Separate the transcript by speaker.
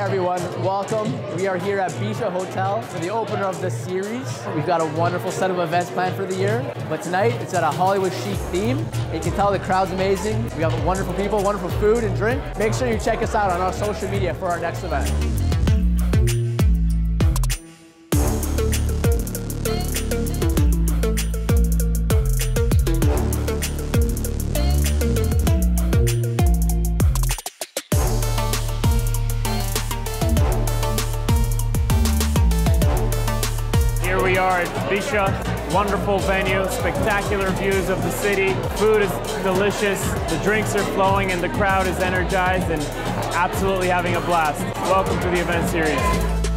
Speaker 1: Everyone, welcome. We are here at Bisha Hotel for the opener of this series. We've got a wonderful set of events planned for the year, but tonight it's at a Hollywood chic theme. You can tell the crowd's amazing. We have wonderful people, wonderful food and drink. Make sure you check us out on our social media for our next event.
Speaker 2: Are at Bisha, wonderful venue, spectacular views of the city. Food is delicious, the drinks are flowing, and the crowd is energized and absolutely having a blast. Welcome to the event series.